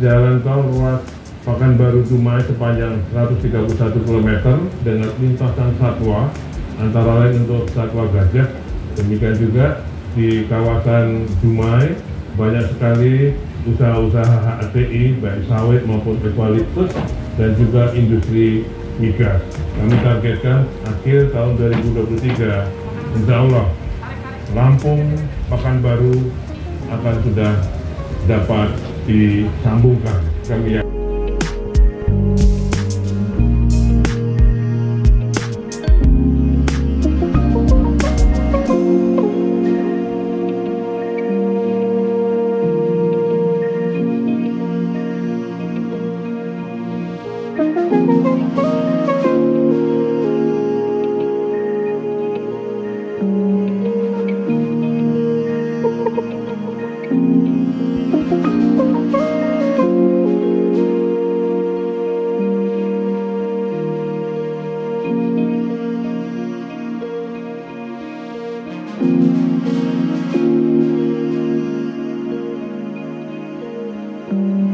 jalan tol ruas Pekanbaru Dumai sepanjang 131 km dengan lintasan satwa antara lain untuk satwa gajah. Demikian juga di kawasan Dumai banyak sekali usaha-usaha HTI baik sawit maupun eukaliptus dan juga industri migas. Kami targetkan akhir tahun 2023 insya Allah Lampung Pekanbaru akan sudah dapat disambungkan. Kami Thank you.